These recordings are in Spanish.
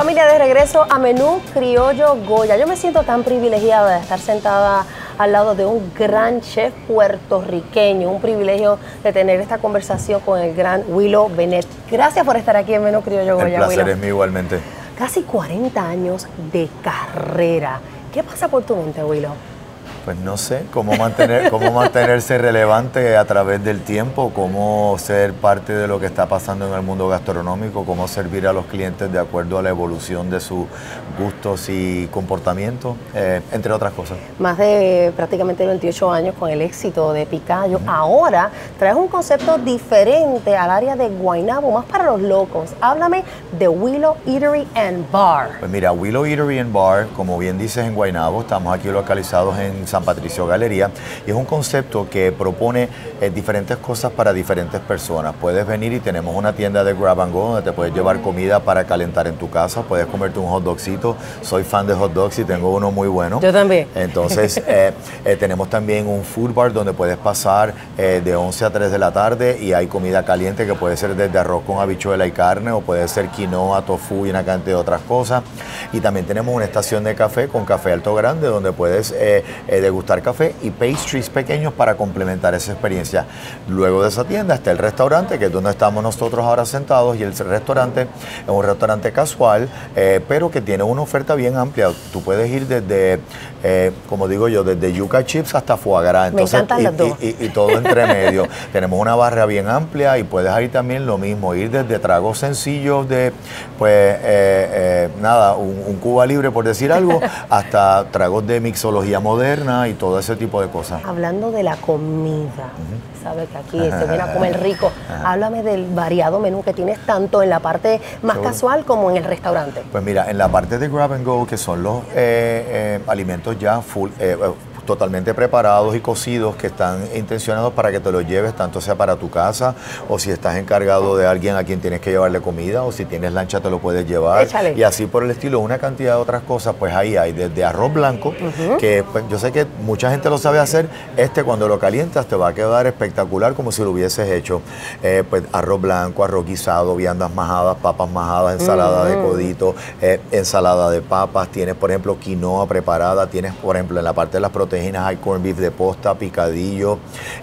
Familia, de regreso a Menú Criollo Goya. Yo me siento tan privilegiada de estar sentada al lado de un gran chef puertorriqueño. Un privilegio de tener esta conversación con el gran Willow Benet. Gracias por estar aquí en Menú Criollo Goya. El placer es mío igualmente. Casi 40 años de carrera. ¿Qué pasa por tu mente, Willow? Pues no sé, cómo, mantener, cómo mantenerse relevante a través del tiempo, cómo ser parte de lo que está pasando en el mundo gastronómico, cómo servir a los clientes de acuerdo a la evolución de sus gustos y comportamientos, eh, entre otras cosas. Más de prácticamente 28 años con el éxito de Picayo. Ahora traes un concepto diferente al área de Guaynabo, más para los locos. Háblame de Willow Eatery and Bar. Pues mira, Willow Eatery and Bar, como bien dices en Guaynabo, estamos aquí localizados en San Patricio Galería y es un concepto que propone eh, diferentes cosas para diferentes personas. Puedes venir y tenemos una tienda de grab and go donde te puedes llevar comida para calentar en tu casa, puedes comerte un hot dogcito. Soy fan de hot dogs y tengo uno muy bueno. Yo también. Entonces, eh, eh, tenemos también un food bar donde puedes pasar de 11 a 3 de la tarde y hay comida caliente que puede ser desde arroz con habichuela y carne o puede ser quinoa, tofu y una cantidad de otras cosas. Y también tenemos una estación de café con café alto grande donde puedes degustar café y pastries pequeños para complementar esa experiencia. Luego de esa tienda está el restaurante, que es donde estamos nosotros ahora sentados, y el restaurante es un restaurante casual, eh, pero que tiene una oferta bien amplia. Tú puedes ir desde, eh, como digo yo, desde yuca chips hasta foie gras. Entonces, y, todo entre medio. Tenemos una barra bien amplia y puedes ir también lo mismo, ir desde tragos sencillos de, pues, eh, nada, un, Cuba libre, por decir algo, hasta tragos de mixología moderna y todo ese tipo de cosas. Hablando de la comida, sabes que aquí se viene a comer rico. Háblame del variado menú que tienes tanto en la parte más casual como en el restaurante. Pues mira, en la parte de grab and go, que son los eh, eh, alimentos ya full, eh, totalmente preparados y cocidos que están intencionados para que te los lleves, tanto sea para tu casa o si estás encargado de alguien a quien tienes que llevarle comida o si tienes lancha te lo puedes llevar. Y así por el estilo, una cantidad de otras cosas, pues ahí hay desde arroz blanco, que pues, yo sé que mucha gente lo sabe hacer, este cuando lo calientas te va a quedar espectacular como si lo hubieses hecho. Eh, pues arroz blanco, arroz guisado, viandas majadas, papas majadas, ensalada de codito, eh, ensalada de papas, tienes por ejemplo quinoa preparada, tienes por ejemplo en la parte de las proteínas, hay corn beef de posta, picadillo,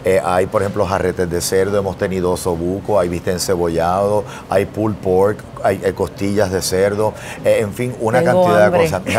eh, hay por ejemplo jarretes de cerdo, hemos tenido sobuco, hay bistec encebollado, hay pulled pork, hay, costillas de cerdo, eh, en fin, una cantidad de cosas.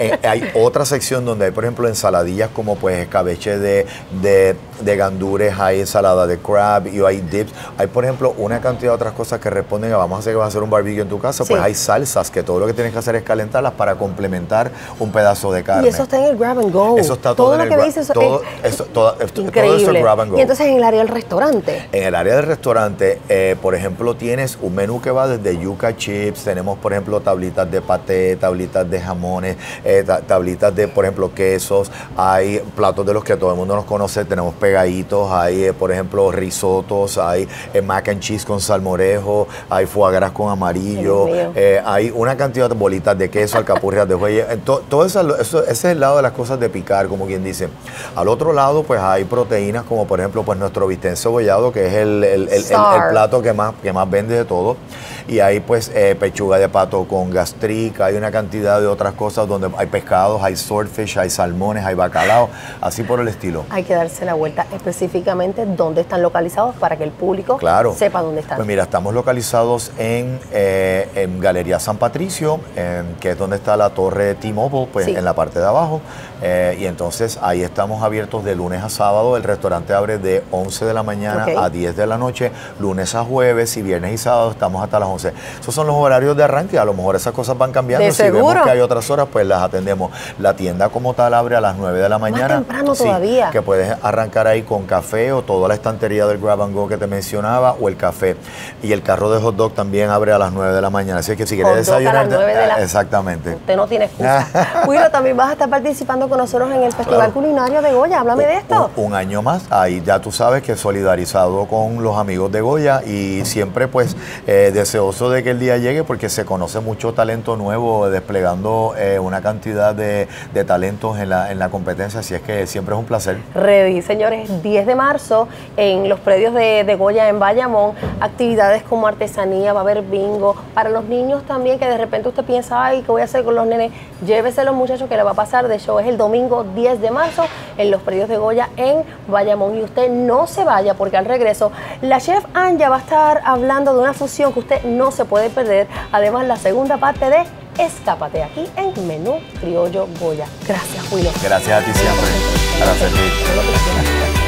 Eh, hay otra sección donde hay por ejemplo ensaladillas como pues escabeche de, de, gandures, hay ensalada de crab y hay dips, hay por ejemplo una cantidad de otras cosas que responden a vamos a hacer que vas a hacer un barbecue en tu casa, pues hay salsas que todo lo que tienes que hacer es calentarlas para complementar un pedazo de carne. Y eso está en el grab and go está todo, lo que me dices todo, eso, todo, increíble. grab and go. Y entonces en el área del restaurante. En el área del restaurante, eh, por ejemplo, tienes un menú que va desde yuca chips, tenemos por ejemplo tablitas de paté, tablitas de jamones, eh, tablitas de por ejemplo quesos, hay platos de los que todo el mundo nos conoce, tenemos pegaditos, hay eh, por ejemplo risotos, hay mac and cheese con salmorejo, hay foie gras con amarillo, hay una cantidad de bolitas de queso, alcapurrias de buey, todo eso, eso, ese es el lado de las cosas de picar como quien dice. Al otro lado, pues hay proteínas como por ejemplo pues nuestro bistec cebollado, que es el, el, plato que más, que más vende de todo. Y hay pues eh, pechuga de pato con gastrica, hay una cantidad de otras cosas donde hay pescados, hay swordfish, hay salmones, hay bacalao, así por el estilo. Hay que darse la vuelta específicamente dónde están localizados para que el público sepa dónde están. Pues mira, estamos localizados en, eh, en Galería San Patricio, que es donde está la torre T-Mobile, pues en la parte de abajo. Eh, y entonces ahí estamos abiertos de lunes a sábado. El restaurante abre de 11 de la mañana a 10 de la noche, lunes a jueves y viernes y sábado estamos hasta las 11. Esos son los horarios de arranque. A lo mejor esas cosas van cambiando. si vemos que hay otras horas, pues las atendemos. La tienda como tal abre a las 9 de la mañana. Más temprano todavía. Que puedes arrancar ahí con café o toda la estantería del grab and go que te mencionaba o el café. Y el carro de hot dog también abre a las 9 de la mañana. Así que si quieres desayunar. Exactamente. Usted no tiene excusa. Cuido, también vas a estar participando con nosotros en el Festival Culinario de Goya. Háblame de esto. Un, año más. Ahí ya tú sabes que solidarizado con los amigos de Goya y siempre pues eh, deseo deseoso de que el día llegue porque se conoce mucho talento nuevo desplegando eh, una cantidad de, talentos en la, en la competencia, así es que siempre es un placer. Ready, señores, 10 de marzo en los predios de, de Goya en Bayamón, actividades como artesanía, va a haber bingo, para los niños también que de repente usted piensa, ay, ¿qué voy a hacer con los nenes? Llévese los muchachos que le va a pasar, de show es el domingo 10 de marzo en los predios de Goya en Bayamón y usted no se vaya porque al regreso la chef Anja va a estar hablando de una fusión que usted no se puede perder. Además, la segunda parte de Escápate aquí en Menú Criollo Goya. Gracias, Julio. Gracias a ti siempre. Para servir.